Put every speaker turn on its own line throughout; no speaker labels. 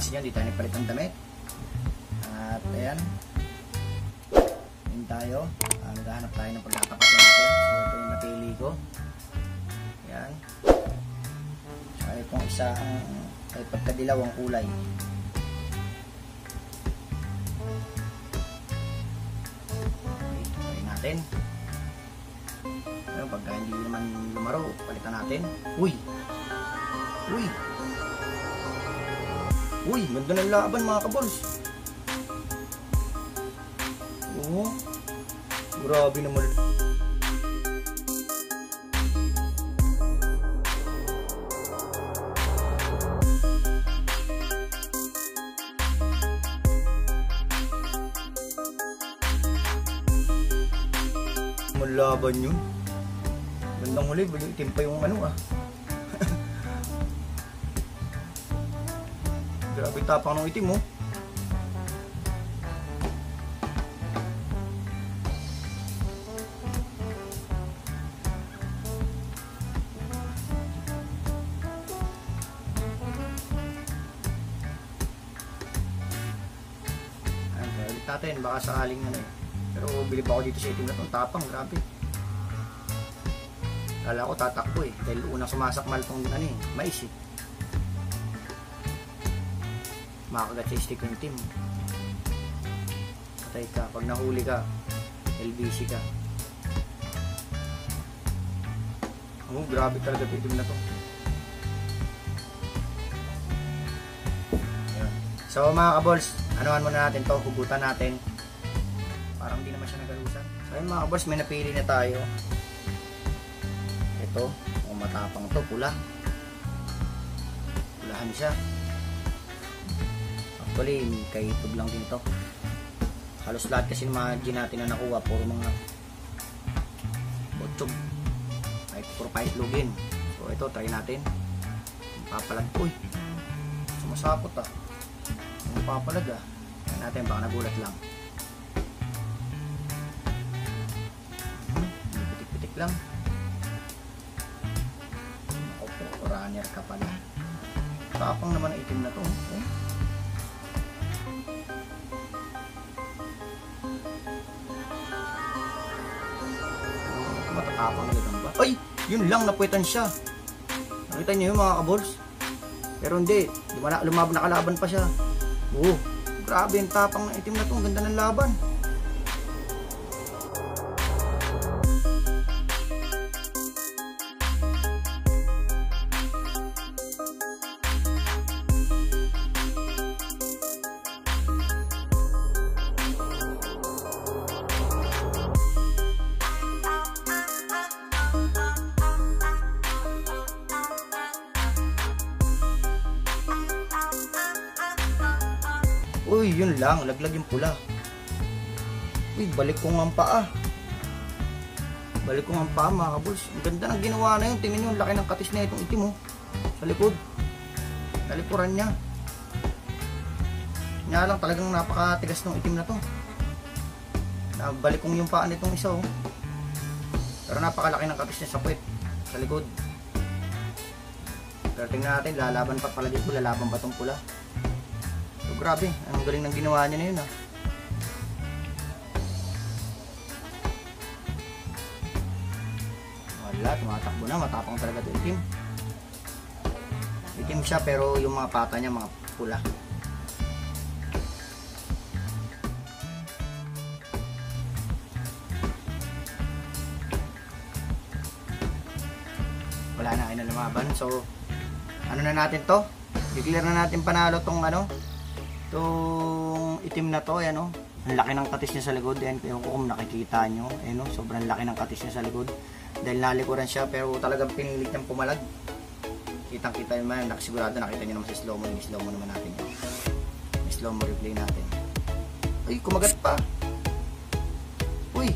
So, napapansin nyo, hindi tayo nagpalit ng damit. At ayan. Yun tayo. Uh, naghahanap tayo ng pagtatapat natin. So, ito yung napili ko. Ayan. Saka itong isa ang ay pagkadilaw ang kulay. Okay, try natin. Ayun, pagka hindi naman lumaro, palitan natin. Uy! Uy! Uy, ganda ng laban mga kabols. Oo. Grabe naman. Malaban yun. Bandang huli, itim pa yung ano ah. Grabe tapang ng itim oh. Natin, baka sakaling ano eh. Pero bilib ako dito sa itim na itong tapang, grabe. Kala ko tatakbo eh, dahil unang sumasakmal tong ano eh, mais eh. Makakagat sa stick yung team. Patay ka, pag nahuli ka, LBC ka. Oh, grabe talaga ito itim na to. Ayan. So mga kabols, anuhan muna natin to, hugutan natin. Parang hindi naman siya nagalusan. So ayun mga kabols, may napili na tayo. Ito, o matapang to, pula. Pulahan siya. Actually, kay tub lang din to. Halos lahat kasi ng mga gin natin na nakuha, puro mga botchog. Ay, puro pahit lugin. So ito, try natin. Papalag. Uy, sumasapot ah. Papalag ah. Try natin, baka nagulat lang. Hmm, pitik-pitik lang. Opo, runner ka pala. Tapang naman itim na to. Oh. Matatapang na ganun ba? Ay! Yun lang, napuwitan siya. Nakita niyo yung mga kabols? Pero hindi, lumala, lumab nakalaban pa siya. Oo, grabe yung tapang na itim na to. Ang ganda ng laban. Uy, yun lang, laglag yung pula. Uy, balik ko nga ang paa. Balik ko nga ang paa mga kabols. Ang ganda ng ginawa na yun. Tingnan nyo, laki ng katis na itong itim oh. Sa likod. Sa niya. Nga lang talagang napakatigas ng itim na to. Nabalik kong yung paa nitong isa oh. Pero napakalaki ng katis niya sa puwet. Sa likod. Pero tingnan natin, lalaban pa pala dito. Lalaban pa tong pula. So, grabe. Ang galing ng ginawa niya na yun, ah. Wala, tumatakbo na. Matapang talaga ito itim. Itim siya, pero yung mga pata niya, mga pula. Wala na, ay na lumaban. So, ano na natin to? Declare na natin panalo tong ano, itong itim na to, ayan o. Ang laki ng katis niya sa likod. Ayan, ewan ko kung nakikita nyo. Ayan o, sobrang laki ng katis niya sa likod. Dahil nalikuran siya, pero talagang pinilit niyang pumalag. Kitang kita naman, nakasigurado nakita nyo naman sa slow mo. Yung slow mo naman natin yun. Yung slow mo replay natin. Uy, kumagat pa. Uy.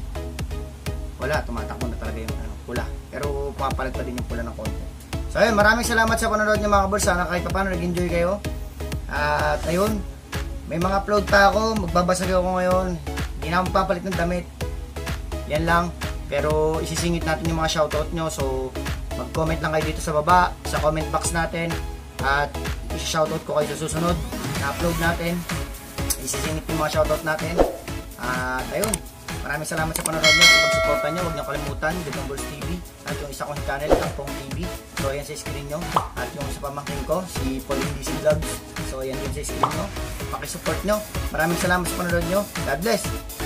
Wala, tumatakbo na talaga yung ano, pula. Pero pumapalag pa din yung pula ng konti. So ayun, maraming salamat sa panonood niyo mga kabol. Sana kahit paano nag-enjoy kayo. At ayun, may mga upload pa ako, magbabasag ako ngayon. Hindi na ako papalit ng damit. Yan lang. Pero isisingit natin yung mga shoutout nyo. So, mag-comment lang kayo dito sa baba, sa comment box natin. At isi-shoutout ko kayo sa susunod na upload natin. Isisingit yung mga shoutout natin. At ayun, maraming salamat sa panonood nyo, sa pagsuporta nyo. Huwag nyo kalimutan, Gandong Balls TV. At yung isa kong channel, Kampong TV. So ayan sa screen nyo. At yung sa pamangkin ko, si Pauline DC Vlogs. So ayan din sa screen nyo. Pakisupport nyo. Maraming salamat sa panonood nyo. God bless!